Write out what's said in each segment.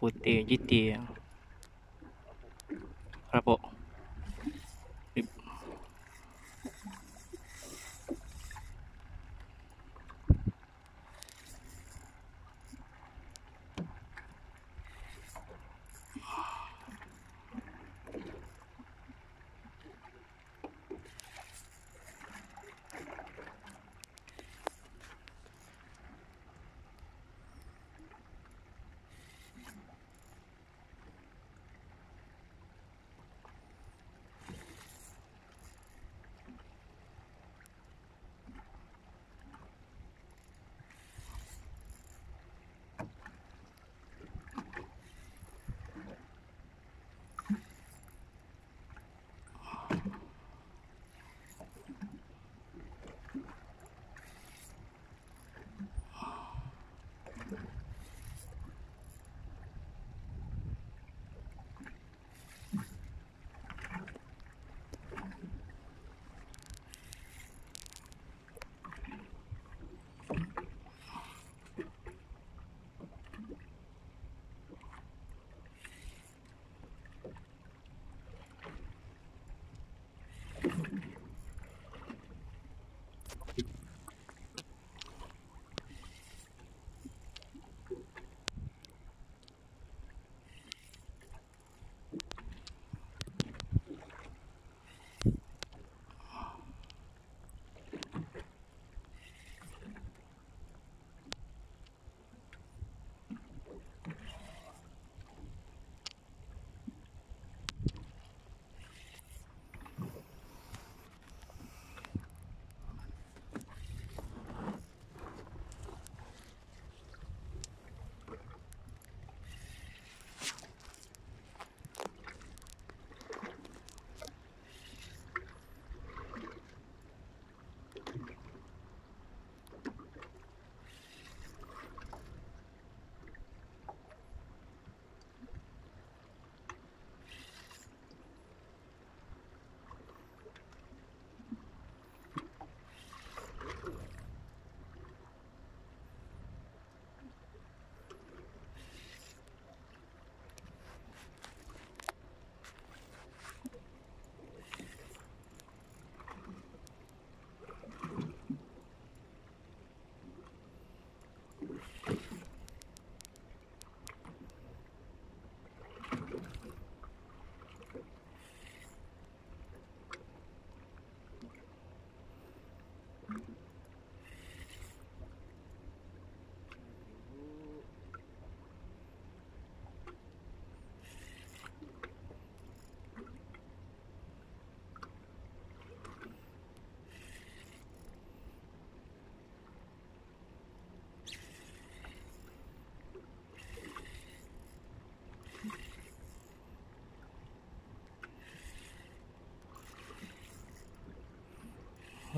Putih GT ya.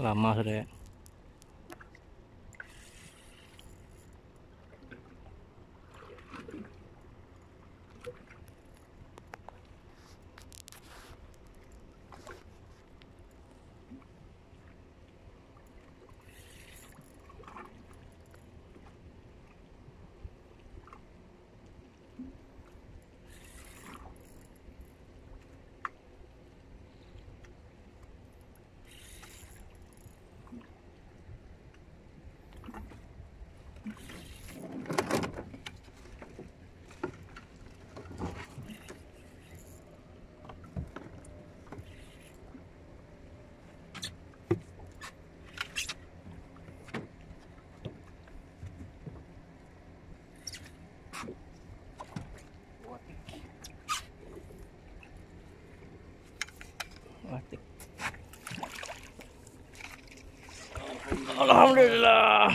Lama sudah ya. Batik. Alhamdulillah.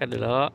Kan dulu.